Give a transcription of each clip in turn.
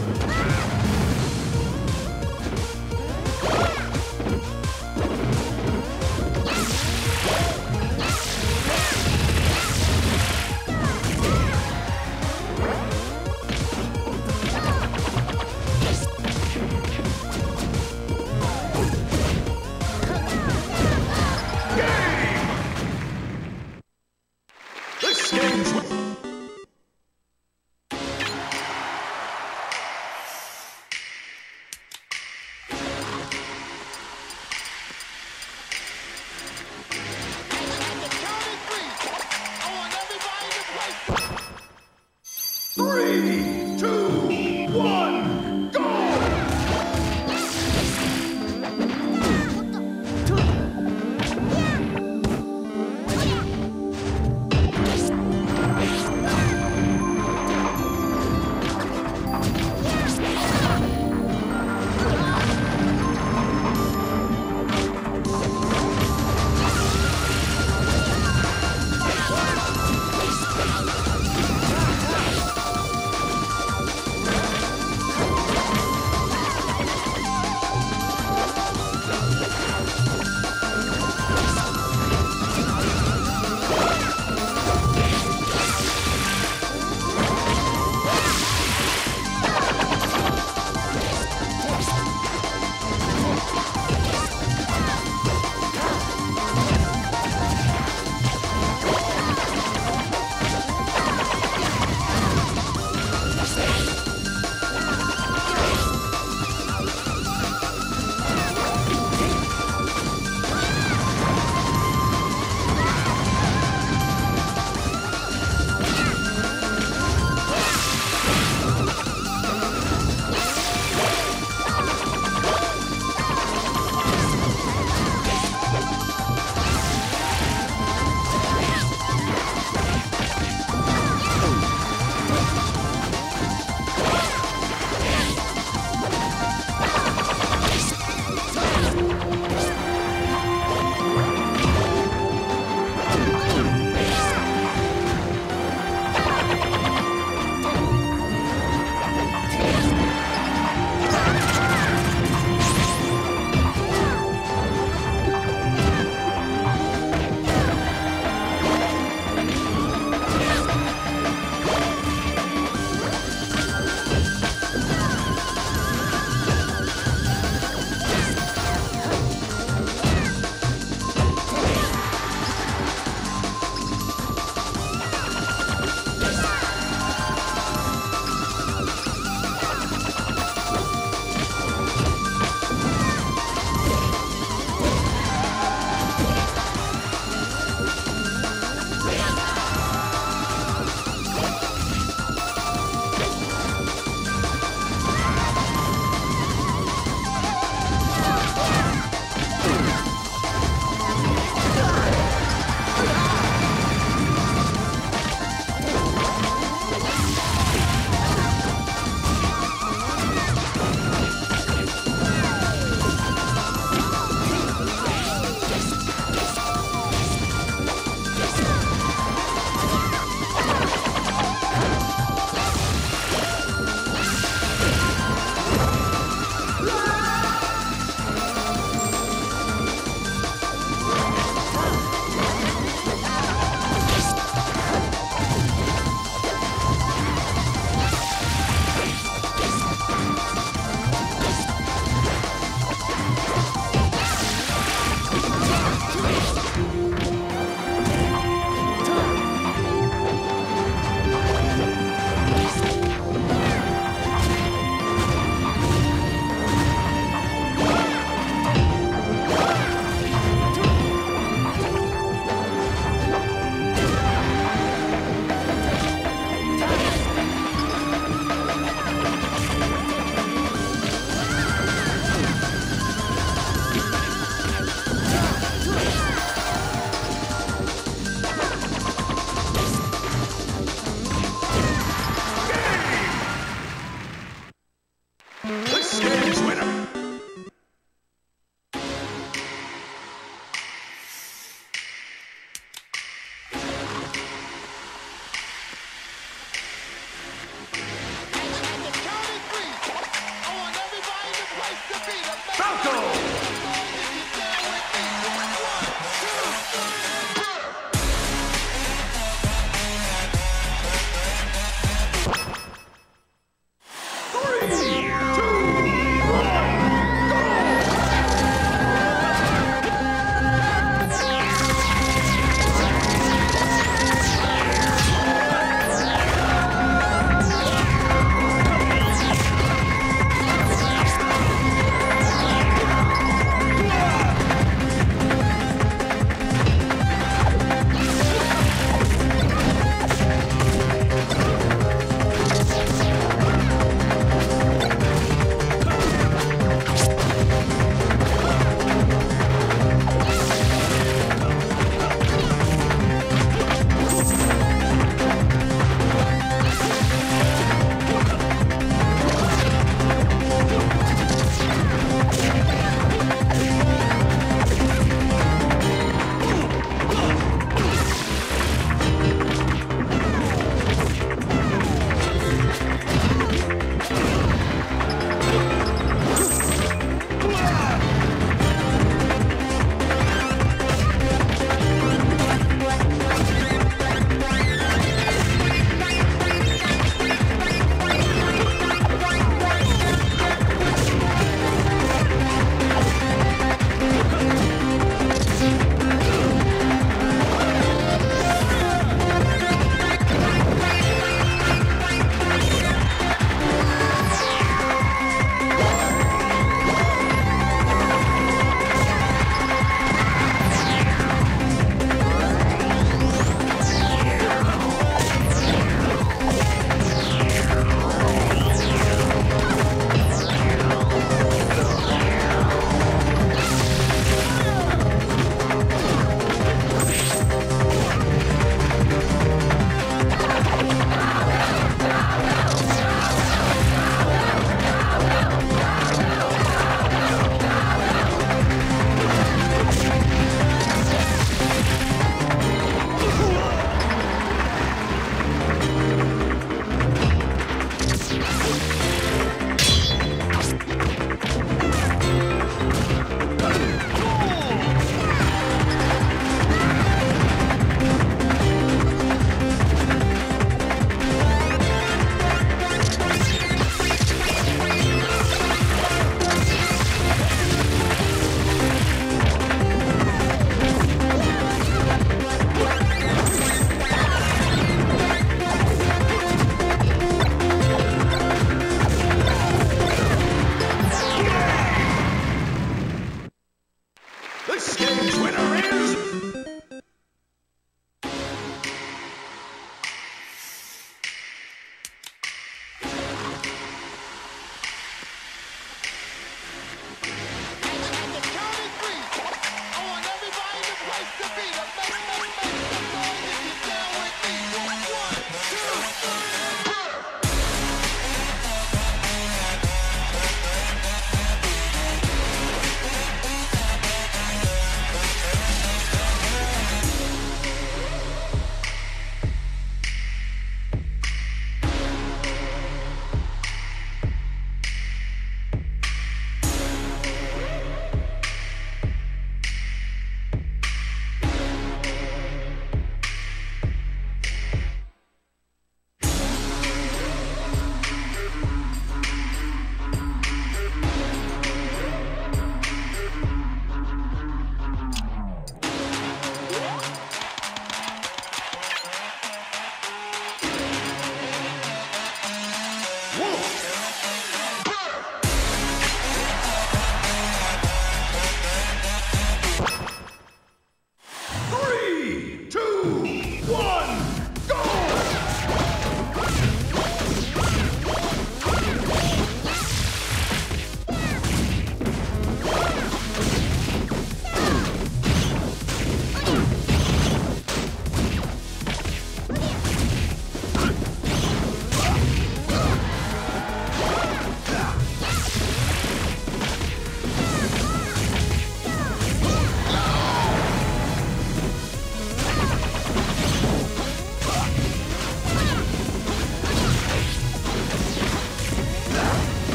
Ah!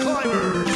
Climbers.